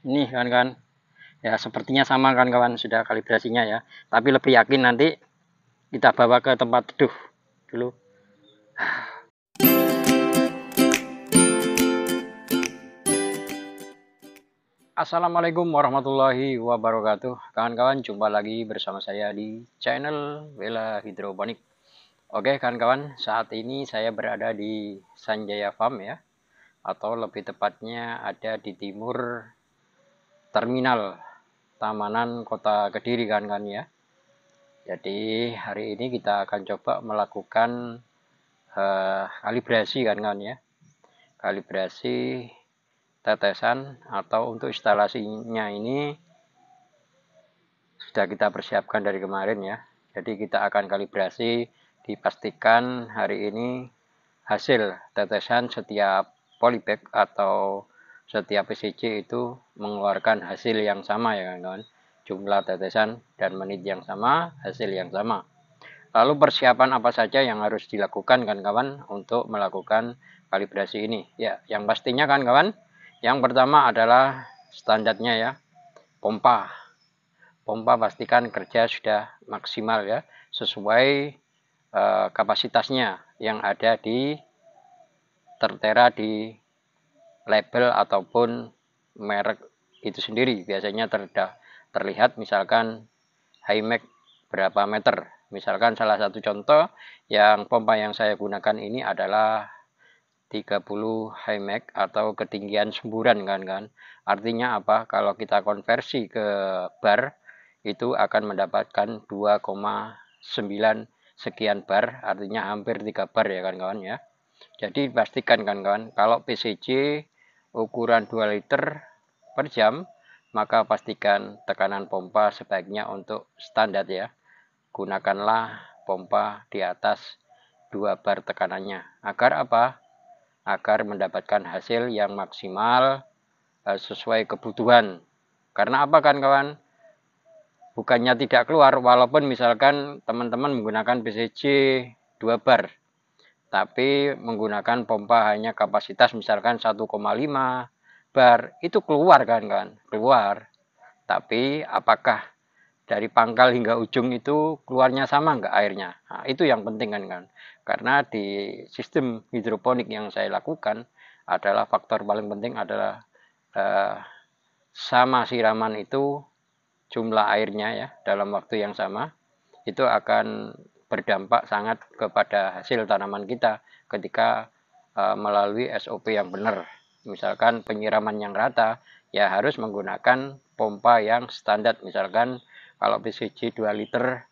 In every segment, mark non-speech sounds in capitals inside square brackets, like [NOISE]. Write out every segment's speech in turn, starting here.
ini kan-kan ya sepertinya sama kan kawan sudah kalibrasinya ya. Tapi lebih yakin nanti kita bawa ke tempat teduh dulu. Assalamualaikum warahmatullahi wabarakatuh. Kawan-kawan jumpa lagi bersama saya di channel Bella Hidroponik. Oke kawan-kawan saat ini saya berada di Sanjaya Farm ya. Atau lebih tepatnya ada di timur terminal Tamanan Kota Kediri kan kan ya. Jadi hari ini kita akan coba melakukan uh, kalibrasi kan kan ya. Kalibrasi tetesan atau untuk instalasinya ini sudah kita persiapkan dari kemarin ya. Jadi kita akan kalibrasi dipastikan hari ini hasil tetesan setiap polybag atau setiap PCC itu mengeluarkan hasil yang sama ya kawan-kawan. Jumlah tetesan dan menit yang sama hasil yang sama. Lalu persiapan apa saja yang harus dilakukan kan kawan untuk melakukan kalibrasi ini? Ya yang pastinya kan kawan yang pertama adalah standarnya ya pompa. Pompa pastikan kerja sudah maksimal ya sesuai uh, kapasitasnya yang ada di tertera di label ataupun merek itu sendiri. Biasanya terdah terlihat misalkan Himax berapa meter. Misalkan salah satu contoh yang pompa yang saya gunakan ini adalah 30 Himax atau ketinggian semburan kan kan. Artinya apa? Kalau kita konversi ke bar itu akan mendapatkan 2,9 sekian bar. Artinya hampir 3 bar ya kan kawan ya jadi pastikan kan kawan kalau PCC ukuran 2 liter per jam, maka pastikan tekanan pompa sebaiknya untuk standar ya. Gunakanlah pompa di atas 2 bar tekanannya. Agar apa? Agar mendapatkan hasil yang maksimal eh, sesuai kebutuhan. Karena apa kan kawan? Bukannya tidak keluar, walaupun misalkan teman-teman menggunakan BCC 2 bar tapi menggunakan pompa hanya kapasitas misalkan 1,5 bar itu keluar kan kan? Keluar. Tapi apakah dari pangkal hingga ujung itu keluarnya sama enggak airnya? Nah, itu yang penting kan kan? Karena di sistem hidroponik yang saya lakukan adalah faktor paling penting adalah eh, sama siraman itu jumlah airnya ya dalam waktu yang sama itu akan berdampak sangat kepada hasil tanaman kita ketika uh, melalui SOP yang benar. Misalkan penyiraman yang rata, ya harus menggunakan pompa yang standar. Misalkan kalau PCG 2 liter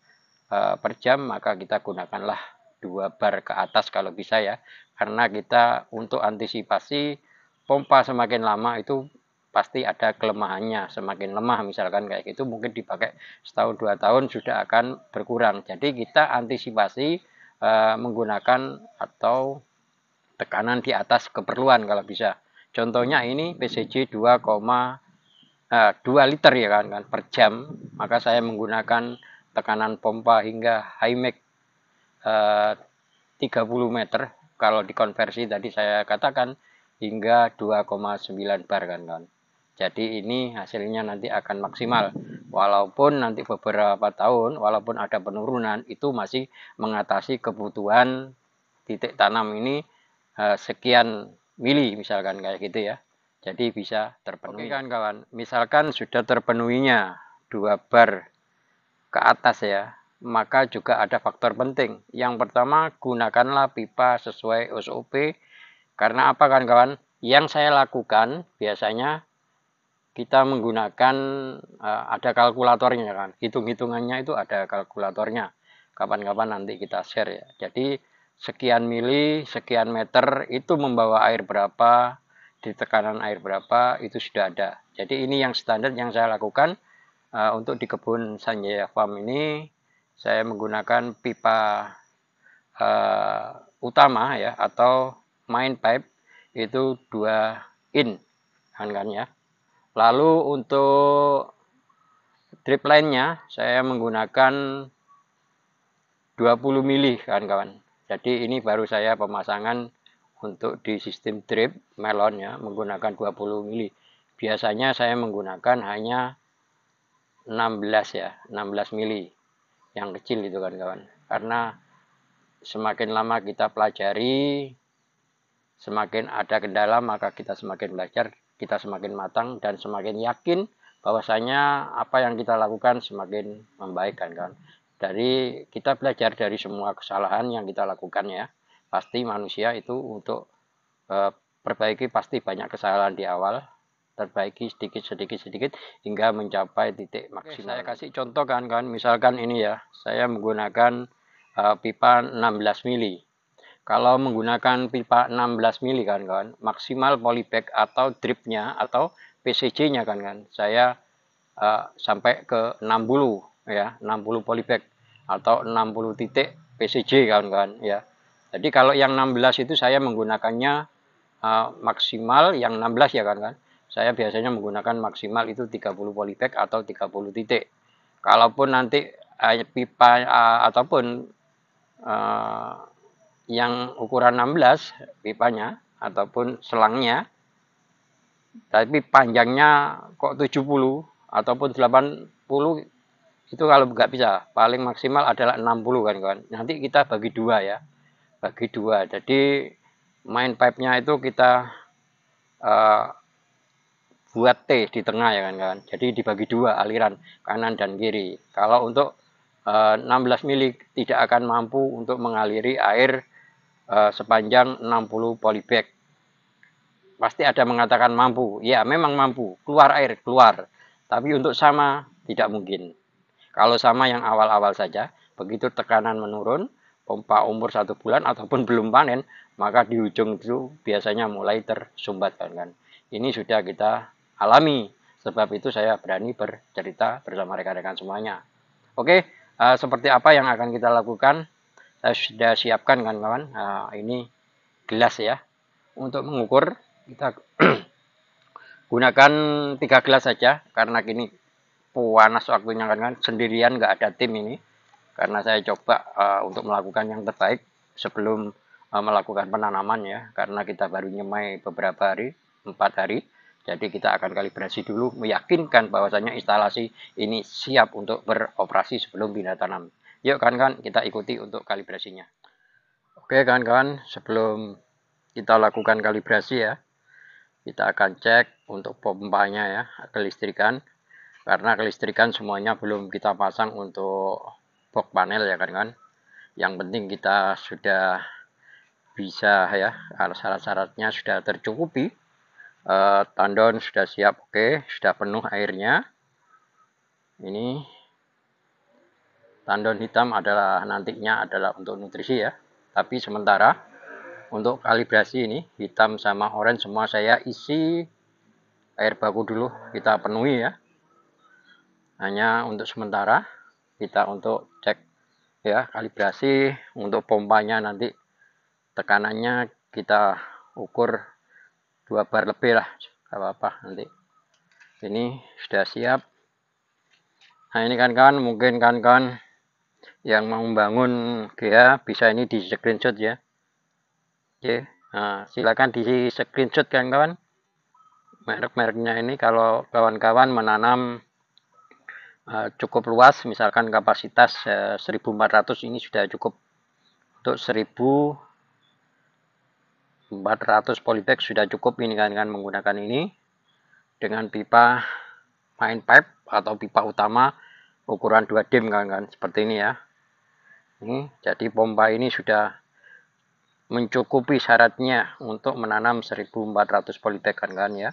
uh, per jam, maka kita gunakanlah dua bar ke atas kalau bisa ya. Karena kita untuk antisipasi pompa semakin lama itu pasti ada kelemahannya. Semakin lemah misalkan kayak gitu mungkin dipakai setahun dua tahun sudah akan berkurang. Jadi kita antisipasi e, menggunakan atau tekanan di atas keperluan kalau bisa. Contohnya ini PCG 2, eh, 2 liter ya kan, kan per jam. Maka saya menggunakan tekanan pompa hingga high max eh, 30 meter. Kalau dikonversi tadi saya katakan hingga 2,9 bar kan kan jadi ini hasilnya nanti akan maksimal. Walaupun nanti beberapa tahun, walaupun ada penurunan, itu masih mengatasi kebutuhan titik tanam ini eh, sekian mili misalkan kayak gitu ya. Jadi bisa terpenuhi Oke kan kawan. Misalkan sudah terpenuhinya dua bar ke atas ya, maka juga ada faktor penting. Yang pertama gunakanlah pipa sesuai SOP. Karena apa kan kawan? Yang saya lakukan biasanya kita menggunakan uh, ada kalkulatornya kan. Hitung-hitungannya itu ada kalkulatornya. Kapan-kapan nanti kita share ya. Jadi sekian mili sekian meter itu membawa air berapa di tekanan air berapa itu sudah ada. Jadi ini yang standar yang saya lakukan uh, untuk di kebun Sanjaya Farm ini. Saya menggunakan pipa uh, utama ya atau main pipe itu dua in kan kan ya Lalu untuk drip line-nya saya menggunakan 20 mili kawan-kawan. Jadi ini baru saya pemasangan untuk di sistem drip melon ya menggunakan 20 mili. biasanya saya menggunakan hanya 16 ya 16 mili yang kecil itu kan kawan karena semakin lama kita pelajari semakin ada kendala maka kita semakin belajar kita semakin matang dan semakin yakin bahwasanya apa yang kita lakukan semakin membaik kan kan dari kita belajar dari semua kesalahan yang kita lakukan ya pasti manusia itu untuk e, perbaiki pasti banyak kesalahan di awal terbaiki sedikit sedikit sedikit hingga mencapai titik maksimal. Oke, saya kasih contoh kan kan misalkan ini ya saya menggunakan e, pipa 16 mili. Kalau menggunakan pipa 16 mili kan kan maksimal polybag atau dripnya atau PCJ-nya kan kan saya uh, sampai ke 60 ya 60 polybag atau 60 titik PCJ kawan-kawan ya. Jadi kalau yang 16 itu saya menggunakannya uh, maksimal yang 16 ya kan kan saya biasanya menggunakan maksimal itu 30 polybag atau 30 titik. Kalaupun nanti uh, pipa uh, ataupun uh, yang ukuran 16 pipanya ataupun selangnya tapi panjangnya kok 70 ataupun 80 itu kalau nggak bisa. Paling maksimal adalah 60 kan kan nanti kita bagi dua ya bagi dua. Jadi main pipe-nya itu kita uh, buat T di tengah ya kan kan jadi dibagi dua aliran kanan dan kiri. Kalau untuk uh, 16 mili tidak akan mampu untuk mengaliri air uh, sepanjang 60 polybag pasti ada mengatakan mampu. Ya, memang mampu. Keluar air, keluar. Tapi untuk sama, tidak mungkin. Kalau sama yang awal-awal saja, begitu tekanan menurun, pompa umur satu bulan ataupun [LAUGHS] belum panen, maka di ujung itu biasanya mulai tersumbat kan, kan. Ini sudah kita alami. Sebab itu saya berani bercerita bersama rekan-rekan semuanya. Oke, uh, seperti apa yang akan kita lakukan? Saya sudah siapkan kan kawan. Uh, ini gelas ya. Untuk mengukur kita [CLEARS THROAT] gunakan tiga gelas saja. Karena kini panas waktunya kan, kan sendirian nggak ada tim ini. Karena saya coba uh, untuk melakukan yang terbaik sebelum uh, melakukan penanaman ya. Karena kita baru nyemai beberapa hari empat hari. Jadi kita akan kalibrasi dulu meyakinkan bahwasanya instalasi ini siap untuk beroperasi sebelum pindah tanam yuk kan kita ikuti untuk kalibrasinya. Oke kan sebelum kita lakukan kalibrasi ya kita akan cek untuk pompanya ya kelistrikan. Karena kelistrikan semuanya belum kita pasang untuk box panel ya kan yang penting kita sudah bisa ya syarat-syaratnya sudah tercukupi. E, tandon sudah siap oke sudah penuh airnya. Ini tandon hitam adalah nantinya adalah untuk nutrisi ya. Tapi sementara untuk kalibrasi ini hitam sama orange semua saya isi air baku dulu kita penuhi ya. Hanya untuk sementara kita untuk cek ya kalibrasi. Untuk pompanya nanti tekanannya kita ukur dua bar lebih lah apa-apa nanti. Ini sudah siap. Nah ini kan kawan mungkin kan kawan yang mau membangun GA bisa ini di screenshot ya Oke, nah, silakan di screenshot kawan-kawan. Merek-mereknya ini kalau kawan-kawan menanam uh, cukup luas, misalkan kapasitas uh, eh, 1400 ini sudah cukup untuk 1400 polybag sudah cukup ini kan, kan menggunakan ini dengan pipa main pipe atau pipa utama ukuran 2 dim kan kan seperti ini ya. Ini jadi pompa ini sudah mencukupi syaratnya untuk menanam 1400 polybag kan ya.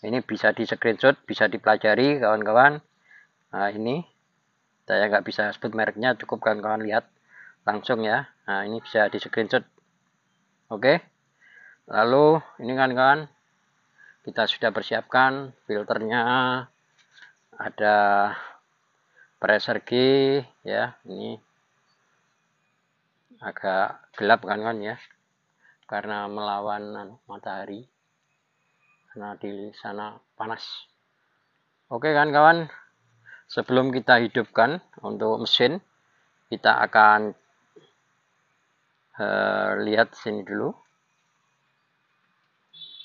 Ini bisa di screenshot bisa dipelajari kawan-kawan. Nah ini saya nggak bisa sebut mereknya cukup kawan-kawan lihat langsung ya. Nah ini bisa di screenshot. Oke. Lalu ini kan kawan kita sudah persiapkan filternya. Ada pressure G ya. Ini agak gelap kan kan ya? Karena melawan matahari. Karena di sana panas. Oke kan kawan? Sebelum kita hidupkan untuk mesin kita akan uh, lihat sini dulu.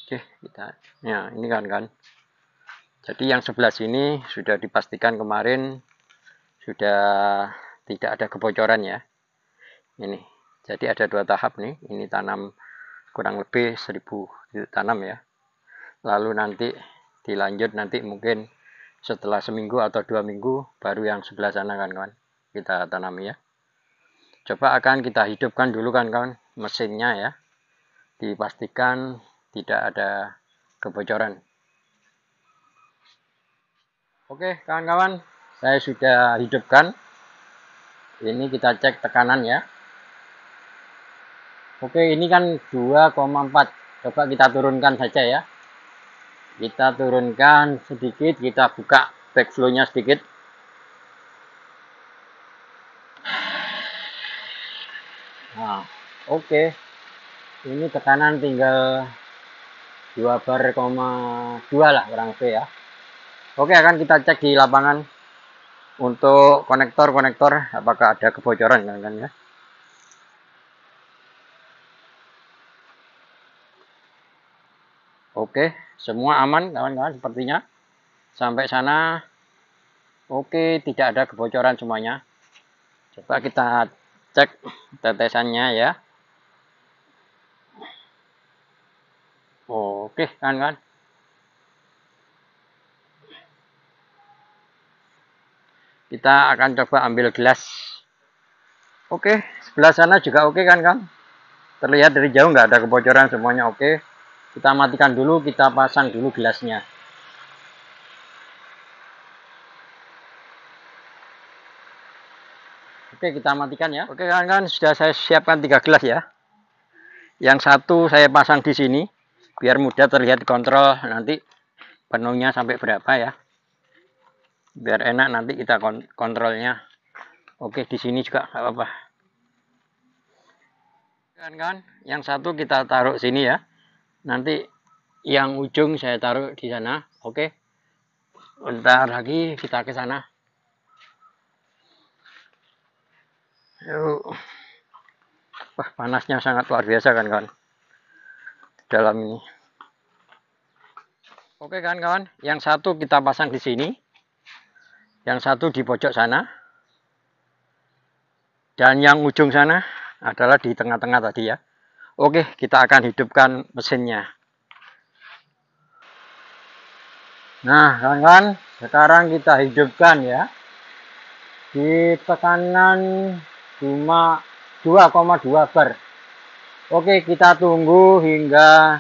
Oke kita ya ini kan kan? Jadi yang sebelah sini sudah dipastikan kemarin sudah tidak ada kebocoran ya ini. Jadi ada dua tahap nih. Ini tanam kurang lebih 1000 tanam ya. Lalu nanti dilanjut nanti mungkin setelah seminggu atau dua minggu baru yang sebelah sana kan kawan. Kita tanami ya. Coba akan kita hidupkan dulu kan kawan mesinnya ya. Dipastikan tidak ada kebocoran. Oke kawan-kawan saya sudah hidupkan. Ini kita cek tekanan ya oke ini kan 2,4 coba kita turunkan saja ya. Kita turunkan sedikit kita buka backflow nya sedikit. Nah oke. Okay. ini tekanan tinggal 2 bar, 2 lah kurang lebih ya. Oke akan kita cek di lapangan untuk konektor-konektor apakah ada kebocoran kan, kan ya Oke, semua aman kawan-kawan sepertinya. Sampai sana oke, tidak ada kebocoran semuanya. Coba kita cek tetesannya ya. Oke, kawan-kawan. Kita akan coba ambil gelas. Oke, sebelah sana juga oke kan kan? Terlihat dari jauh nggak ada kebocoran semuanya oke kita matikan dulu kita pasang dulu gelasnya. Oke kita matikan ya. Oke kawan-kawan sudah saya siapkan tiga gelas ya. Yang satu saya pasang di sini biar mudah terlihat kontrol. Nanti penuhnya sampai berapa ya. Biar enak nanti kita kontrolnya. Oke di sini juga apa-apa. Kan yang satu kita taruh sini ya nanti yang ujung saya taruh di sana oke? Okay? bentar lagi kita ke sana. Wah panasnya sangat luar biasa kan kawan? Dalam ini. Oke kan kawan yang satu kita pasang di sini yang satu di pojok sana dan yang ujung sana adalah di tengah-tengah tadi ya Oke, kita akan hidupkan mesinnya. Nah, kawan-kawan, sekarang kita hidupkan ya. Di tekanan cuma 2,2 bar. Oke, kita tunggu hingga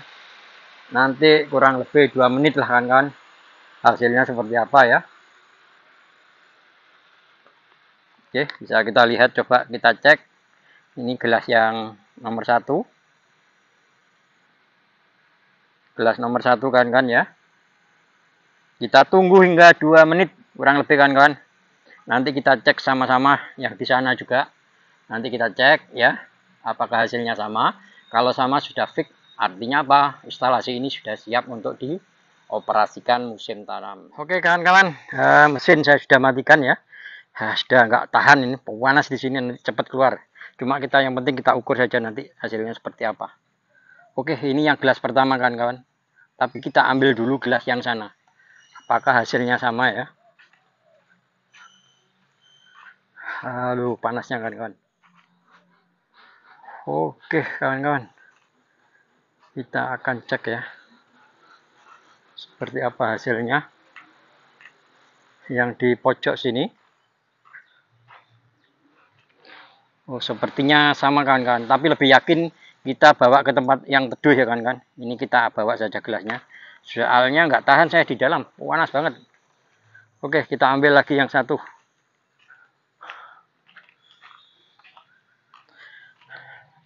nanti kurang lebih 2 menit lah kawan-kawan. Hasilnya seperti apa ya. Oke, bisa kita lihat, coba kita cek. Ini gelas yang nomor satu. Gelas nomor satu kan-kan ya. Kita tunggu hingga dua menit kurang lebih kan-kan nanti kita cek sama-sama yang di sana juga. Nanti kita cek ya apakah hasilnya sama. Kalau sama sudah fix. Artinya apa? Instalasi ini sudah siap untuk dioperasikan musim tanam. Oke kawan-kawan uh, mesin saya sudah matikan ya. Nah, sudah nggak tahan ini panas di sini nanti cepat keluar. Cuma kita yang penting kita ukur saja nanti hasilnya seperti apa Oke, ini yang gelas pertama kan kawan. Tapi kita ambil dulu gelas yang sana. Apakah hasilnya sama ya? Halo, panasnya kan kawan. Oke, kawan-kawan. Kita akan cek ya. Seperti apa hasilnya. Yang di pojok sini. Oh, sepertinya sama kawan-kawan. Tapi lebih yakin kita bawa ke tempat yang teduh ya kan kan ini kita bawa saja gelasnya. Soalnya nggak tahan saya di dalam. Panas banget. Oke kita ambil lagi yang satu.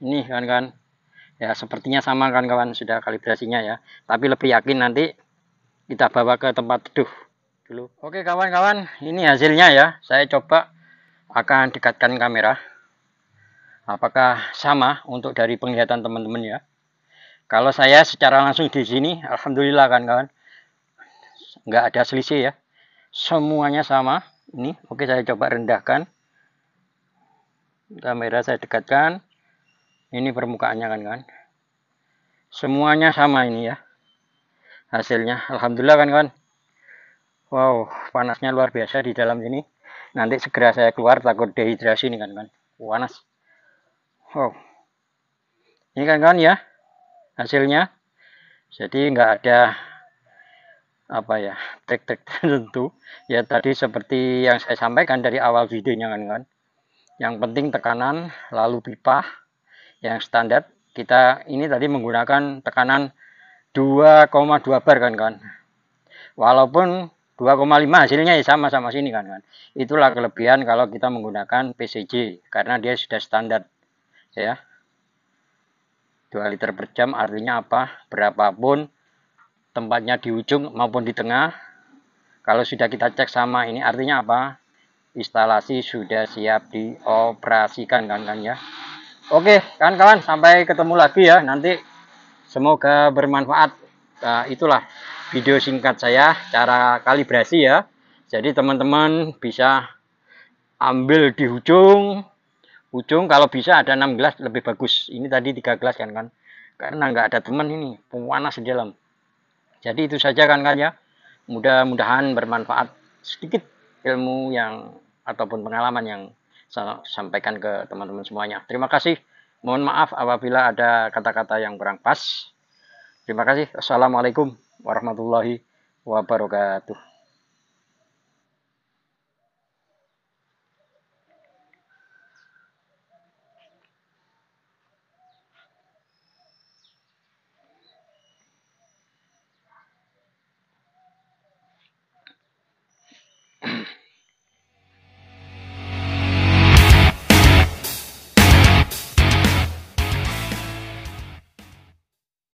Ini kan kan ya sepertinya sama kan kawan sudah kalibrasinya ya. Tapi lebih yakin nanti kita bawa ke tempat teduh dulu. Oke kawan-kawan. Ini hasilnya ya. Saya coba akan dekatkan kamera Apakah sama untuk dari penglihatan teman-teman ya? Kalau saya secara langsung di sini, alhamdulillah kan kawan, nggak ada selisih ya. Semuanya sama. Ini, oke saya coba rendahkan. Kamera saya dekatkan. Ini permukaannya kan kawan. Semuanya sama ini ya. Hasilnya, alhamdulillah kan kawan. wow panasnya luar biasa di dalam sini nanti segera saya keluar takut dehidrasi nih kan kan panas wow. Ini kan kan ya hasilnya. Jadi nggak ada apa ya trik-trik [LAUGHS] tertentu. Ya tadi seperti yang saya sampaikan dari awal videonya kan kan yang penting tekanan lalu pipa yang standar. Kita ini tadi menggunakan tekanan 2,2 bar kan kan walaupun 2,5 hasilnya ya sama sama sini kan kan itulah kelebihan kalau kita menggunakan PCJ karena dia sudah standar ya 2 liter per jam artinya apa berapapun tempatnya di ujung maupun di tengah. Kalau sudah kita cek sama ini artinya apa? Instalasi sudah siap dioperasikan kan kan ya. Oke kan kawan sampai ketemu lagi ya nanti semoga bermanfaat. Nah, itulah video singkat saya cara kalibrasi ya. Jadi teman-teman bisa ambil di ujung ujung kalau bisa ada 6 gelas lebih bagus ini tadi tiga gelas kan kan karena nggak ada teman ini panas di dalam jadi itu saja kan kan ya. Mudah-mudahan bermanfaat sedikit ilmu yang ataupun pengalaman yang saya sampaikan ke teman-teman semuanya. Terima kasih. Mohon maaf apabila ada kata-kata yang kurang pas. Terima kasih. Assalamualaikum warahmatullahi wabarakatuh.